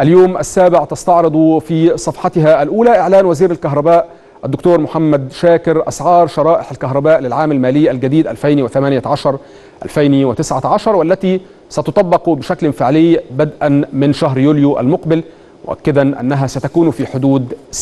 اليوم السابع تستعرض في صفحتها الأولى إعلان وزير الكهرباء الدكتور محمد شاكر أسعار شرائح الكهرباء للعام المالي الجديد 2018-2019 والتي ستطبق بشكل فعلي بدءا من شهر يوليو المقبل مؤكدا أنها ستكون في حدود 26%